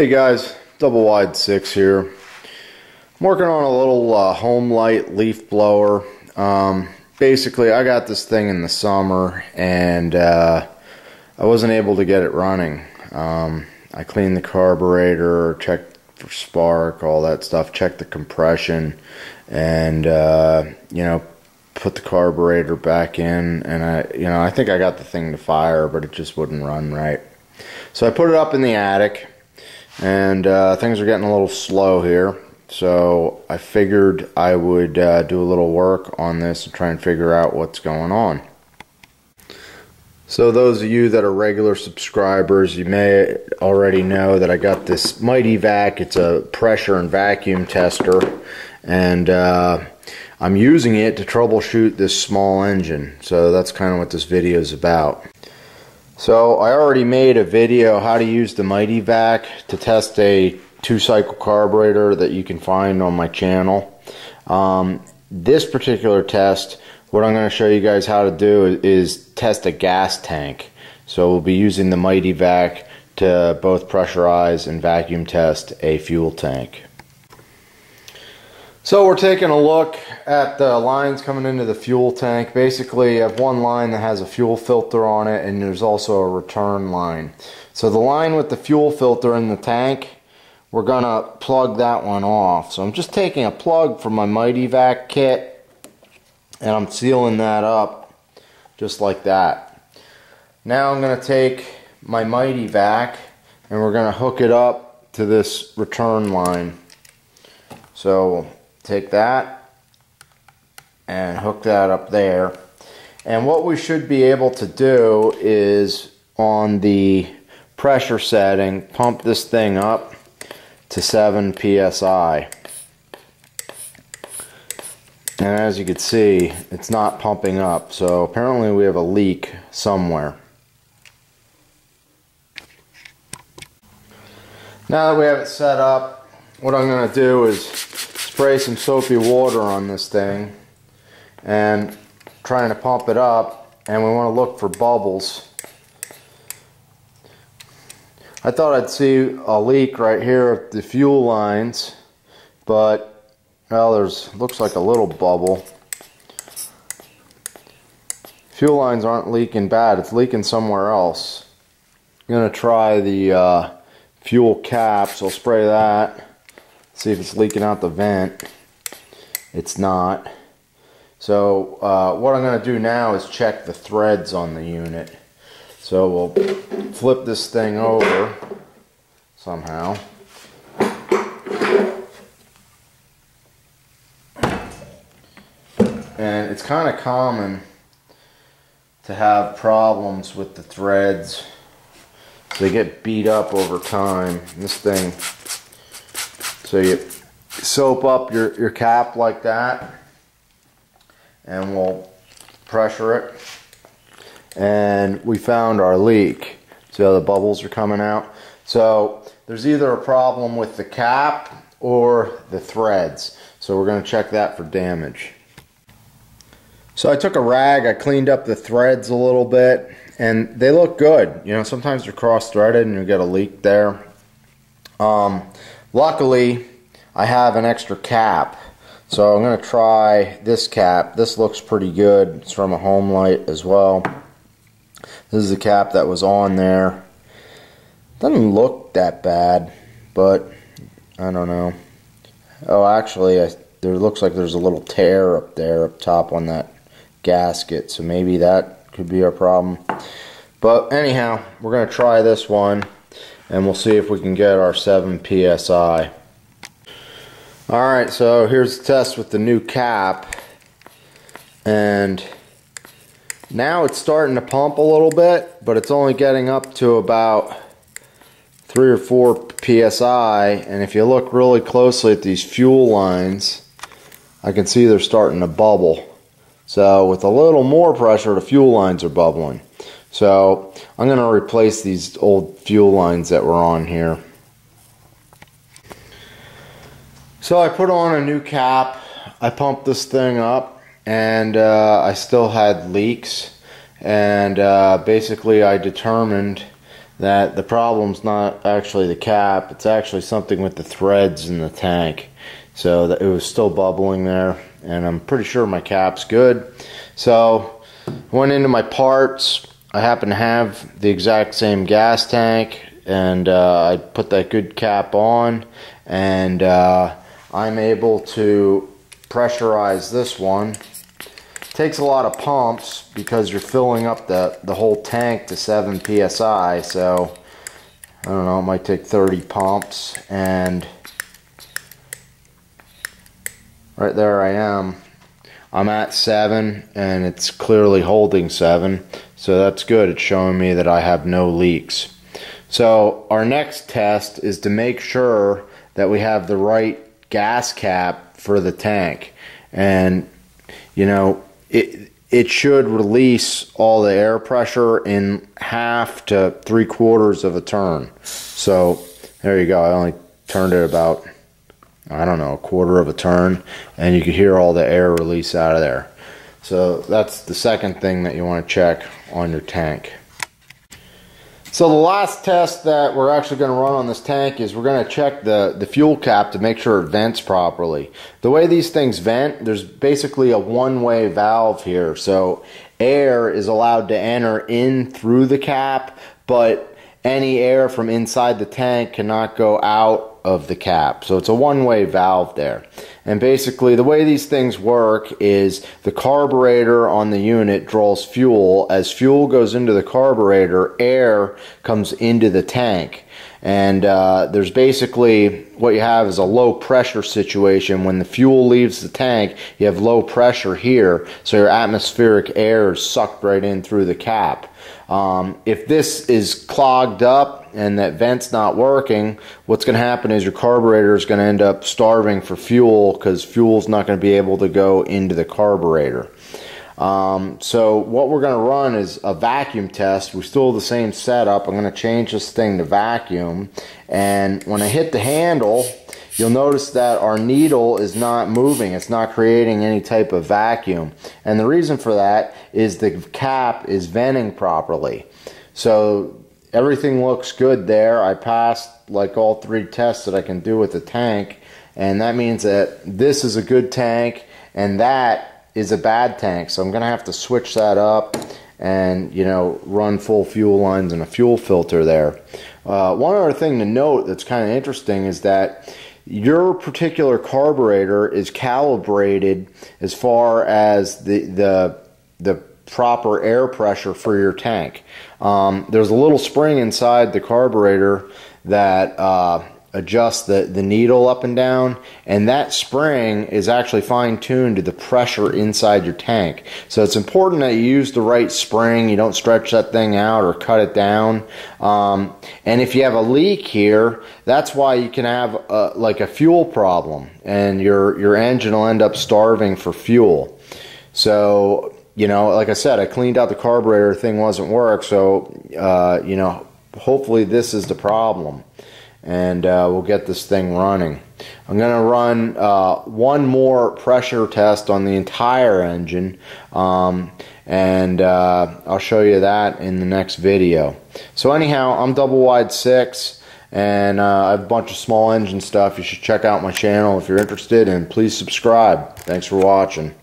Hey guys, double wide six here. I'm working on a little uh, light leaf blower. Um, basically, I got this thing in the summer and uh, I wasn't able to get it running. Um, I cleaned the carburetor, checked for spark, all that stuff, checked the compression, and uh, you know, put the carburetor back in. And I, you know, I think I got the thing to fire, but it just wouldn't run right. So I put it up in the attic and uh, things are getting a little slow here. So I figured I would uh, do a little work on this and try and figure out what's going on. So those of you that are regular subscribers, you may already know that I got this Mityvac. It's a pressure and vacuum tester, and uh, I'm using it to troubleshoot this small engine. So that's kind of what this video is about. So I already made a video how to use the Mityvac to test a two cycle carburetor that you can find on my channel. Um, this particular test, what I'm going to show you guys how to do is test a gas tank. So we'll be using the Mityvac to both pressurize and vacuum test a fuel tank. So we're taking a look at the lines coming into the fuel tank. Basically, I have one line that has a fuel filter on it and there's also a return line. So the line with the fuel filter in the tank, we're gonna plug that one off. So I'm just taking a plug from my Mityvac kit and I'm sealing that up just like that. Now I'm gonna take my Mityvac and we're gonna hook it up to this return line. So take that and hook that up there. And what we should be able to do is on the pressure setting, pump this thing up to 7 psi. And as you can see, it's not pumping up. So apparently we have a leak somewhere. Now that we have it set up, what I'm going to do is spray some soapy water on this thing and trying to pump it up and we want to look for bubbles. I thought I'd see a leak right here at the fuel lines but well there's looks like a little bubble. Fuel lines aren't leaking bad, it's leaking somewhere else. I'm going to try the uh, fuel caps, I'll spray that see if it's leaking out the vent. It's not. So uh, what I'm going to do now is check the threads on the unit. So we'll flip this thing over somehow. And it's kind of common to have problems with the threads. They get beat up over time. This thing so you soap up your, your cap like that and we'll pressure it. And we found our leak. See how the bubbles are coming out? So there's either a problem with the cap or the threads. So we're going to check that for damage. So I took a rag, I cleaned up the threads a little bit, and they look good. You know, sometimes they're cross-threaded and you get a leak there. Um, Luckily, I have an extra cap. So I'm going to try this cap. This looks pretty good. It's from a Homelite as well. This is the cap that was on there. Doesn't look that bad, but I don't know. Oh, actually, I, there looks like there's a little tear up there up top on that gasket. So maybe that could be a problem. But anyhow, we're going to try this one and we'll see if we can get our 7 psi. Alright, so here's the test with the new cap. And now it's starting to pump a little bit, but it's only getting up to about 3 or 4 psi. And if you look really closely at these fuel lines, I can see they're starting to bubble. So with a little more pressure, the fuel lines are bubbling. So I'm going to replace these old fuel lines that were on here. So I put on a new cap. I pumped this thing up and uh, I still had leaks. And uh, basically I determined that the problem's not actually the cap, it's actually something with the threads in the tank. So it was still bubbling there, and I'm pretty sure my cap's good. So went into my parts. I happen to have the exact same gas tank, and uh, I put that good cap on, and uh, I'm able to pressurize this one. Takes a lot of pumps because you're filling up the, the whole tank to 7 psi so I don't know it might take 30 pumps and right there I am. I'm at 7 and it's clearly holding 7 so that's good it's showing me that I have no leaks so our next test is to make sure that we have the right gas cap for the tank and you know it it should release all the air pressure in half to three quarters of a turn. So there you go. I only turned it about I don't know a quarter of a turn, and you could hear all the air release out of there. So that's the second thing that you want to check on your tank. So the last test that we're actually going to run on this tank is we're going to check the, the fuel cap to make sure it vents properly. The way these things vent, there's basically a one-way valve here. So air is allowed to enter in through the cap, but any air from inside the tank cannot go out of the cap. So it's a one-way valve there. And basically the way these things work is the carburetor on the unit draws fuel. As fuel goes into the carburetor, air comes into the tank. And uh, there's basically what you have is a low pressure situation. When the fuel leaves the tank, you have low pressure here, so your atmospheric air is sucked right in through the cap. Um, if this is clogged up and that vent's not working, what's going to happen is your carburetor is going to end up starving for fuel because fuel's not going to be able to go into the carburetor. Um, so what we're going to run is a vacuum test. We still the same setup. I'm going to change this thing to vacuum. And when I hit the handle, you'll notice that our needle is not moving. It's not creating any type of vacuum. And the reason for that is the cap is venting properly. So everything looks good there. I passed like all three tests that I can do with the tank. And that means that this is a good tank and that is a bad tank. So I'm going to have to switch that up and, you know, run full fuel lines and a fuel filter there. Uh, one other thing to note that's kind of interesting is that your particular carburetor is calibrated as far as the, the, the proper air pressure for your tank. Um, there's a little spring inside the carburetor that uh, adjust the, the needle up and down and that spring is actually fine-tuned to the pressure inside your tank. So it's important that you use the right spring. You don't stretch that thing out or cut it down. Um, and if you have a leak here that's why you can have a, like a fuel problem and your your engine will end up starving for fuel. So you know like I said I cleaned out the carburetor thing wasn't work so uh, you know hopefully this is the problem and uh, we'll get this thing running. I'm going to run uh, one more pressure test on the entire engine um, and uh, I'll show you that in the next video. So anyhow, I'm double wide 6 and uh, I have a bunch of small engine stuff. You should check out my channel if you're interested and please subscribe. Thanks for watching.